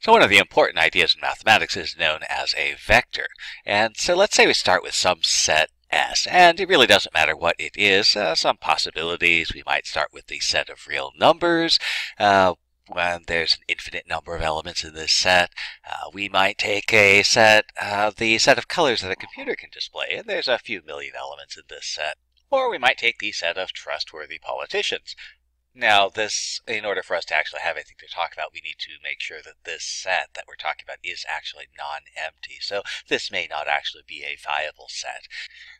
So one of the important ideas in mathematics is known as a vector. And so let's say we start with some set S, and it really doesn't matter what it is. Uh, some possibilities, we might start with the set of real numbers. Uh, when there's an infinite number of elements in this set, uh, we might take a set, uh, the set of colors that a computer can display, and there's a few million elements in this set. Or we might take the set of trustworthy politicians. Now, this, in order for us to actually have anything to talk about, we need to make sure that this set that we're talking about is actually non-empty. So this may not actually be a viable set.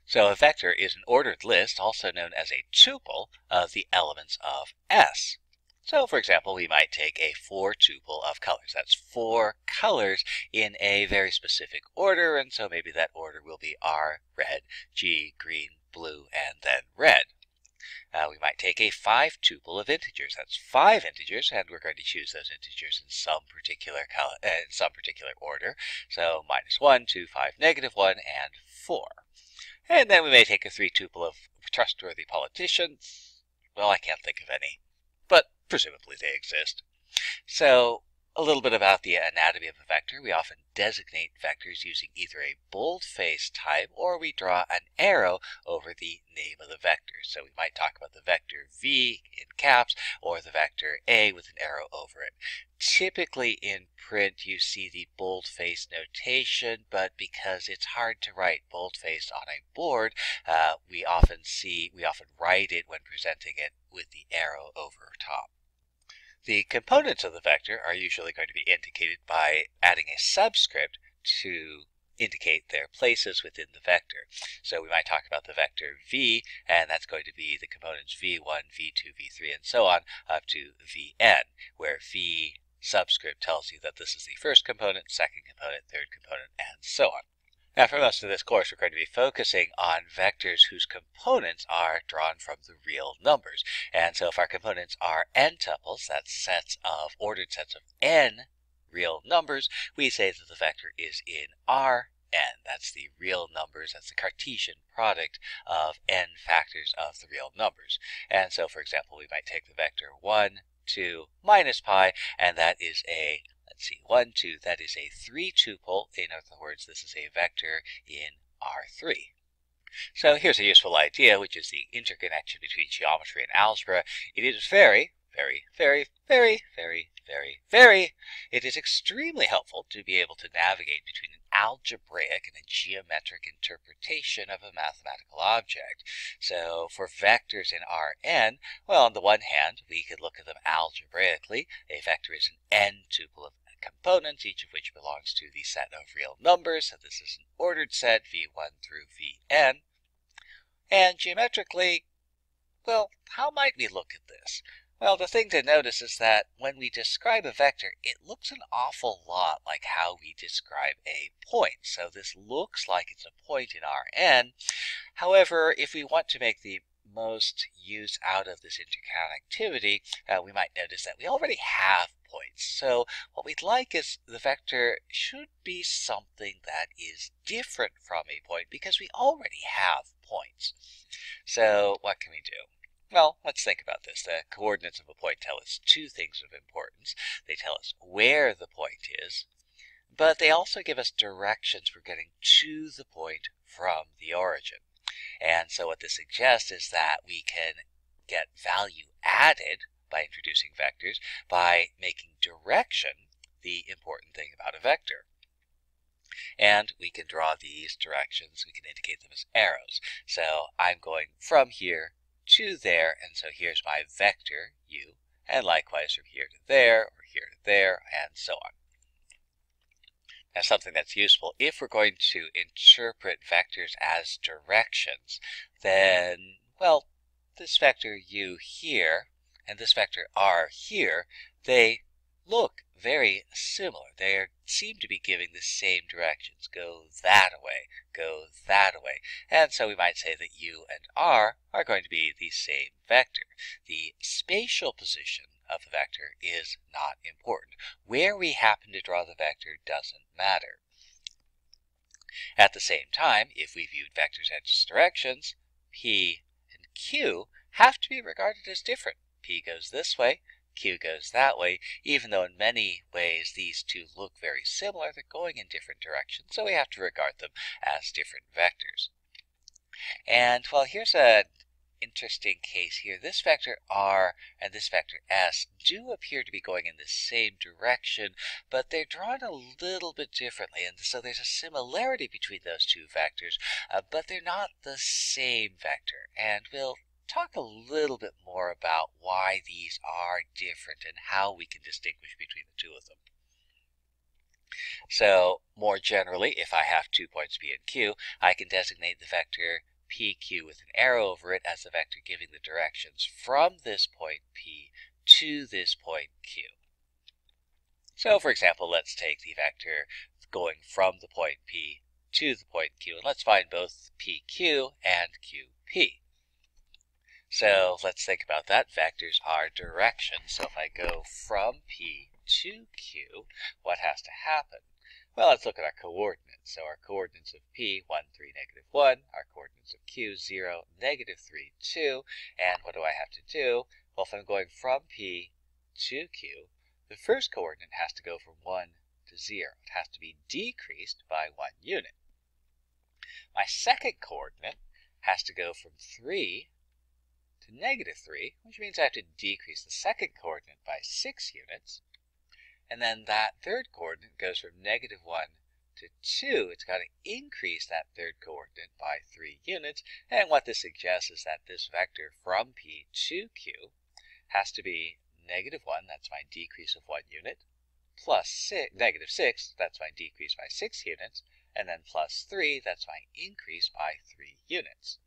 So a vector is an ordered list, also known as a tuple, of the elements of S. So, for example, we might take a four tuple of colors. That's four colors in a very specific order, and so maybe that order will be R, red, G, green, blue, and then red. Uh, we might take a 5 tuple of integers. That's 5 integers, and we're going to choose those integers in some particular color, uh, in some particular order. So minus 1, 2, 5, negative 1, and 4. And then we may take a 3 tuple of trustworthy politicians. Well, I can't think of any, but presumably they exist. So a little bit about the anatomy of a vector. We often designate vectors using either a boldface type or we draw an arrow over the name of the vector. So we might talk about the vector v in caps or the vector a with an arrow over it. Typically in print you see the boldface notation, but because it's hard to write boldface on a board, uh, we often see, we often write it when presenting it with the arrow over top. The components of the vector are usually going to be indicated by adding a subscript to indicate their places within the vector. So we might talk about the vector v, and that's going to be the components v1, v2, v3, and so on up to vn, where v subscript tells you that this is the first component, second component, third component, and so on. Now for most of this course, we're going to be focusing on vectors whose components are drawn from the real numbers. And so if our components are n tuples, that's sets of ordered sets of n real numbers, we say that the vector is in R n. That's the real numbers. That's the Cartesian product of n factors of the real numbers. And so, for example, we might take the vector 1, 2, minus pi, and that is a Let's see, 1, 2, that is a 3 tuple. In other words, this is a vector in R3. So here's a useful idea, which is the interconnection between geometry and algebra. It is very, very, very, very, very, very, very, it is extremely helpful to be able to navigate between an algebraic and a geometric interpretation of a mathematical object. So for vectors in Rn, well, on the one hand, we could look at them algebraically. A vector is an n tuple of components, each of which belongs to the set of real numbers. So this is an ordered set, v1 through vn. And geometrically, well, how might we look at this? Well, the thing to notice is that when we describe a vector, it looks an awful lot like how we describe a point. So this looks like it's a point in Rn. However, if we want to make the most use out of this interconnectivity, uh, we might notice that we already have. So what we'd like is the vector should be something that is different from a point because we already have points. So what can we do? Well, let's think about this. The coordinates of a point tell us two things of importance. They tell us where the point is, but they also give us directions for getting to the point from the origin. And so what this suggests is that we can get value added by introducing vectors by making direction the important thing about a vector. And we can draw these directions, we can indicate them as arrows. So I'm going from here to there, and so here's my vector, u, and likewise from here to there, or here to there, and so on. Now something that's useful, if we're going to interpret vectors as directions, then, well, this vector u here and this vector r here, they look very similar. They seem to be giving the same directions. Go that way, go that way. And so we might say that u and r are going to be the same vector. The spatial position of the vector is not important. Where we happen to draw the vector doesn't matter. At the same time, if we viewed vectors as directions, p and q have to be regarded as different. P goes this way, Q goes that way, even though in many ways these two look very similar, they're going in different directions, so we have to regard them as different vectors. And well, here's a interesting case here. This vector r and this vector s do appear to be going in the same direction, but they're drawn a little bit differently. And so there's a similarity between those two vectors, uh, but they're not the same vector. And we'll talk a little bit more about why these are different and how we can distinguish between the two of them. So more generally, if I have two points P and Q, I can designate the vector PQ with an arrow over it as the vector giving the directions from this point P to this point Q. So for example, let's take the vector going from the point P to the point Q, and let's find both PQ and QP. So let's think about that. Vectors are directions. So if I go from P to Q, what has to happen? Well, let's look at our coordinates. So our coordinates of P, 1, 3, negative 1. Our coordinates of Q, 0, negative 3, 2. And what do I have to do? Well, if I'm going from P to Q, the first coordinate has to go from 1 to 0. It has to be decreased by 1 unit. My second coordinate has to go from 3 negative 3, which means I have to decrease the second coordinate by 6 units. And then that third coordinate goes from negative 1 to 2. It's got to increase that third coordinate by 3 units. And what this suggests is that this vector from P to Q has to be negative 1, that's my decrease of 1 unit, plus six, negative 6, that's my decrease by 6 units, and then plus 3, that's my increase by 3 units.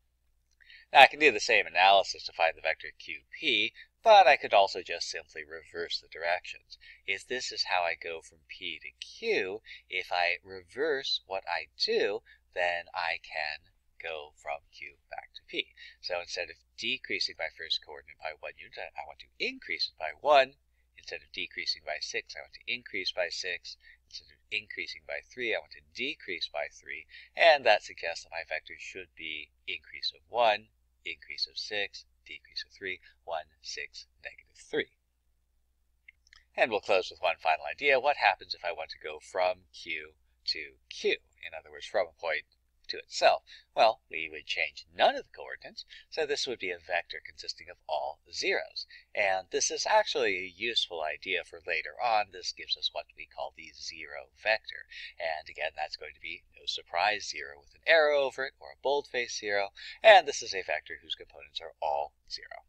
Now I can do the same analysis to find the vector QP, but I could also just simply reverse the directions. If this is how I go from P to Q, if I reverse what I do, then I can go from Q back to P. So instead of decreasing my first coordinate by one unit, I want to increase it by one. Instead of decreasing by six, I want to increase by six. Instead of increasing by three, I want to decrease by three. And that suggests that my vector should be increase of one, increase of 6, decrease of 3, 1, 6, negative 3. And we'll close with one final idea. What happens if I want to go from Q to Q? In other words, from a point to itself. Well, we would change none of the coordinates, so this would be a vector consisting of all zeros. And this is actually a useful idea for later on. This gives us what we call the zero vector. And again, that's going to be no surprise zero with an arrow over it or a boldface zero. And this is a vector whose components are all zero.